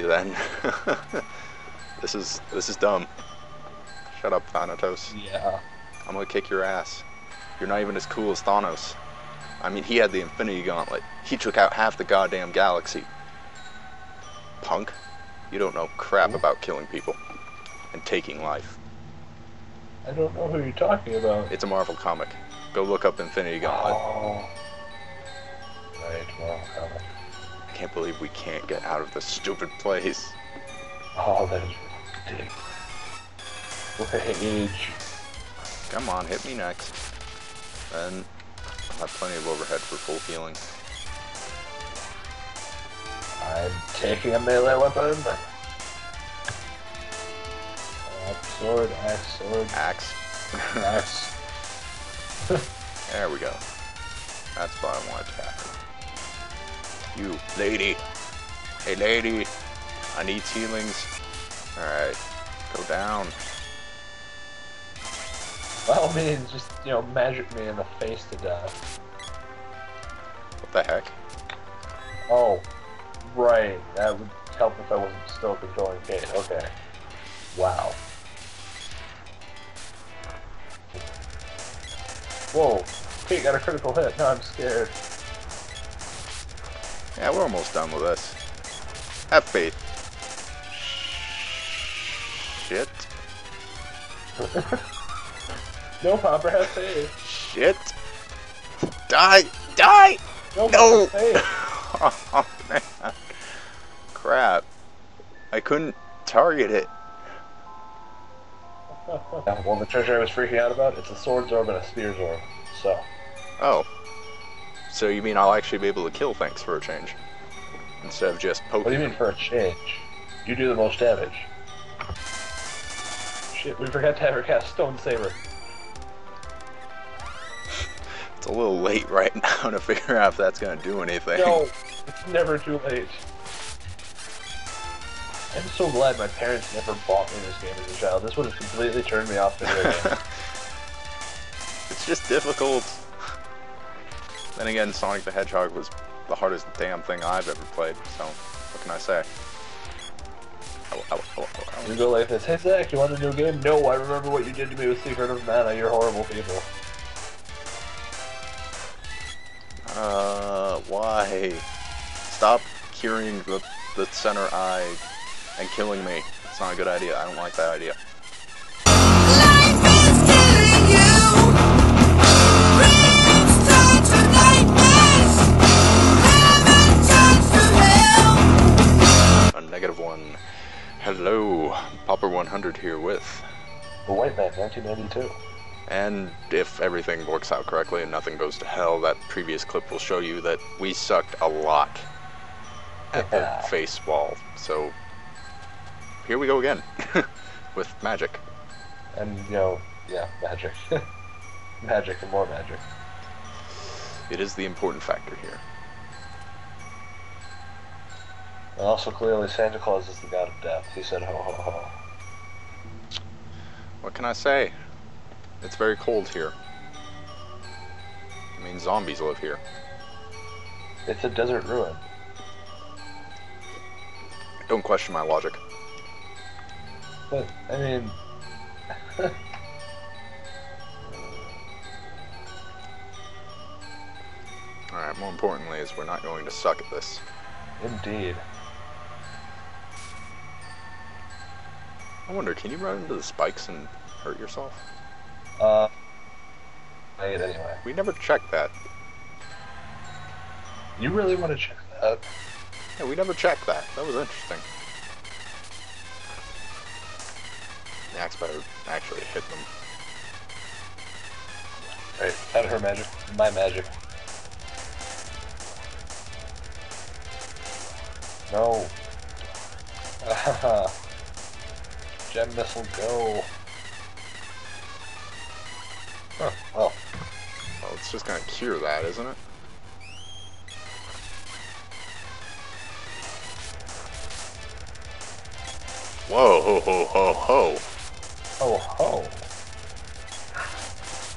Then. this is this is dumb. Shut up, Thanatos. Yeah. I'm gonna kick your ass. You're not even as cool as Thanos. I mean, he had the Infinity Gauntlet. He took out half the goddamn galaxy. Punk, you don't know crap about killing people and taking life. I don't know who you're talking about. It's a Marvel comic. Go look up Infinity Gauntlet. Oh. Right, well, comic. I can't believe we can't get out of this stupid place. Oh, that is ridiculous. Rage. Come on, hit me next. Then I'll have plenty of overhead for full healing. I'm taking a melee weapon. Axe, sword, axe, sword, Axe. axe. there we go. That's what I want to tackle. You, lady. Hey, lady. I need healings. Alright. Go down. By all means, just, you know, magic me in the face to death. What the heck? Oh, right. That would help if I wasn't still controlling Kate. Okay. Wow. Whoa. Kate got a critical hit. Now I'm scared. Yeah, we're almost done with this. Have faith. Shit. No, Popper has faith. Shit. Die. Die! No, No! Popper has faith. oh, man. Crap. I couldn't target it. Yeah, well, the treasure I was freaking out about, it's a sword orb and a spear's orb. So, Oh. So you mean I'll actually be able to kill things for a change? Instead of just poking what do you mean for a change? You do the most damage. Shit, we forgot to ever cast Stone Saber. It's a little late right now to figure out if that's gonna do anything. No, it's never too late. I'm so glad my parents never bought me this game as a child. This would have completely turned me off video games. it's just difficult. Then again, Sonic the Hedgehog was the hardest damn thing I've ever played, so what can I say? Ow, ow, ow, ow, ow. You go like this, hey Zach, you want a new game? No, I remember what you did to me with Secret of Mana, you're horrible people. Uh, why? Stop curing the, the center eye and killing me. It's not a good idea. I don't like that idea. Here with. The White Man, 1992. And if everything works out correctly and nothing goes to hell, that previous clip will show you that we sucked a lot at the face wall. So here we go again with magic. And, you know, yeah, magic. magic and more magic. It is the important factor here. And also, clearly, Santa Claus is the god of death. He said ho ho ho. What can I say? It's very cold here. I mean, zombies live here. It's a desert ruin. Don't question my logic. But, I mean. Alright, more importantly is we're not going to suck at this. Indeed. I wonder, can you run into the spikes and hurt yourself? Uh. I it anyway. We never checked that. You really want to check that? Yeah, we never checked that. That was interesting. The axe better actually hit them. Right, out of her magic. My magic. No. Gem missile, go. Huh, well, Well, it's just gonna cure that, isn't it? Whoa, ho, ho, ho, ho. oh ho.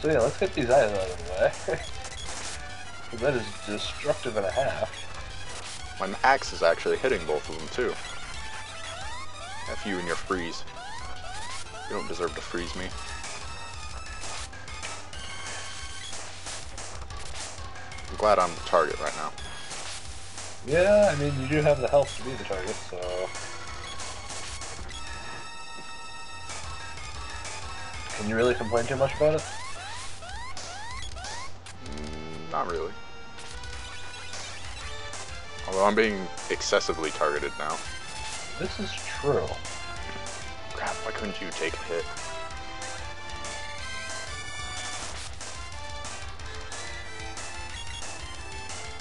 So yeah, let's get these eyes out of the way. that is destructive and a half. My axe is actually hitting both of them, too. F you and your freeze. You don't deserve to freeze me. I'm glad I'm the target right now. Yeah, I mean, you do have the health to be the target, so. Can you really complain too much about it? Mm, not really. Although I'm being excessively targeted now. This is true. Why couldn't you take a hit?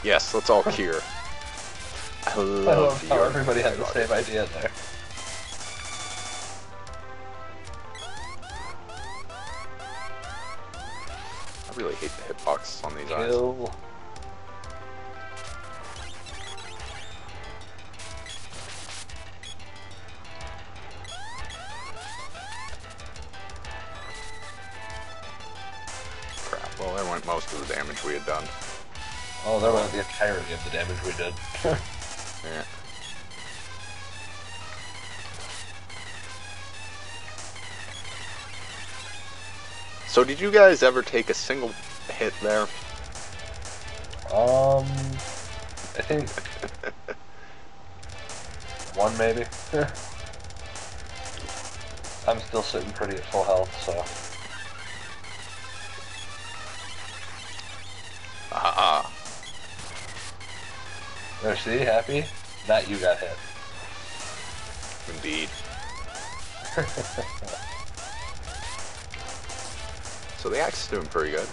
Yes, let's all cure. I love, I love how everybody had the same idea there. I really hate the hitbox on these eyes. Kill. Crap, damage we had done. Oh, there was the entirety of the damage we did. Yeah. So did you guys ever take a single hit there? um, I think one maybe. I'm still sitting pretty at full health, so there. See, happy that you got hit. indeed. So the axe is doing pretty good.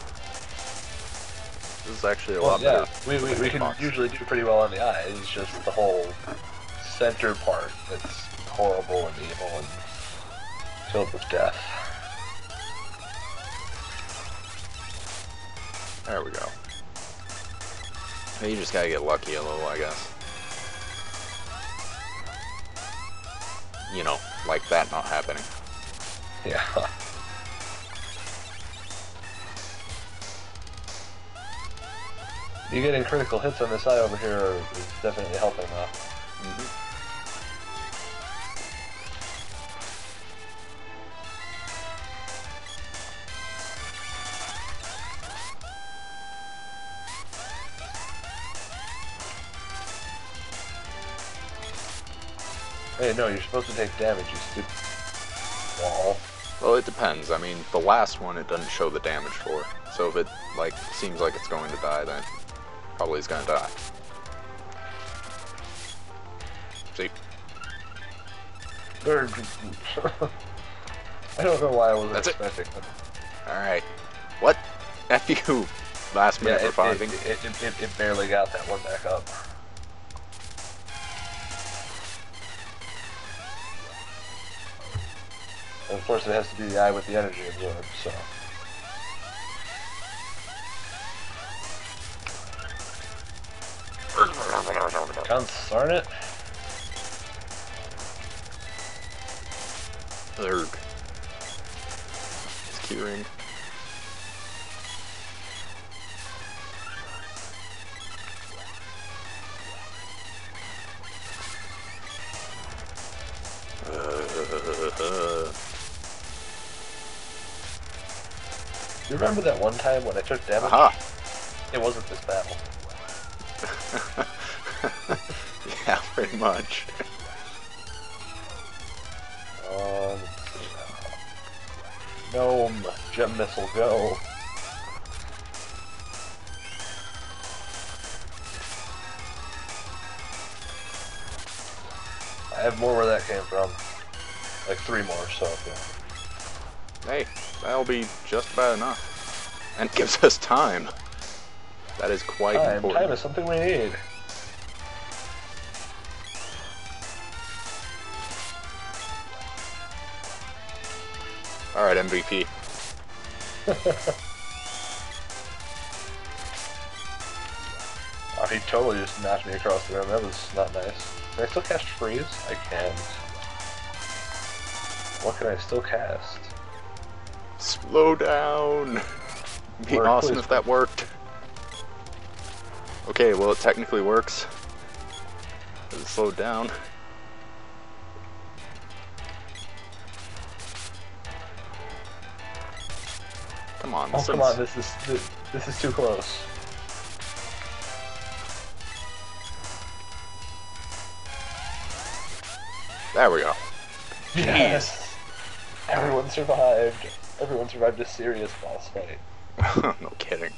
This is actually a Well, lot yeah, better. we, we, we can Hitbox. usually do pretty well on the eye. It's just the whole center part that's horrible and evil and filled with death. There we go. You just gotta get lucky a little, I guess. You know, like that not happening. Yeah. You getting critical hits on this eye over here is definitely helping though. Mm-hmm. Hey, no, you're supposed to take damage, you stupid wall. Well, it depends. I mean, the last one it doesn't show the damage for. So if it like seems like it's going to die, then probably it's gonna die. See, I don't know why I wasn't That's expecting it. all right. What? F you. Last Yeah, minute it, reviving. it, it, it, it, it barely got that one back up. And of course, it has to be the eye with the energy absorbed, so. Concern it. Erg. It's curing. Do you remember that one time when I took damage? aha! It wasn't this battle. yeah, pretty much. Um, Gnome, gem missile, go. I have more where that came from. Like three more, so yeah. Hey, that'll be just about enough. And gives us time. That is quite Time, important. time is something we need. Alright, MVP. Oh, he totally just knocked me across the room. That was not nice. Can I still cast freeze? I can't. What can I still cast? Slow down. Be Work, awesome please. if that worked. Okay, well it technically works. It slowed down. Come on. Oh, come on. This is this, this is too close. There we go. Yes. Everyone survived. Everyone survived a serious boss fight. no kidding.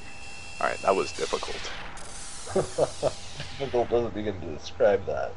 Alright, that was difficult. Difficult doesn't begin to describe that.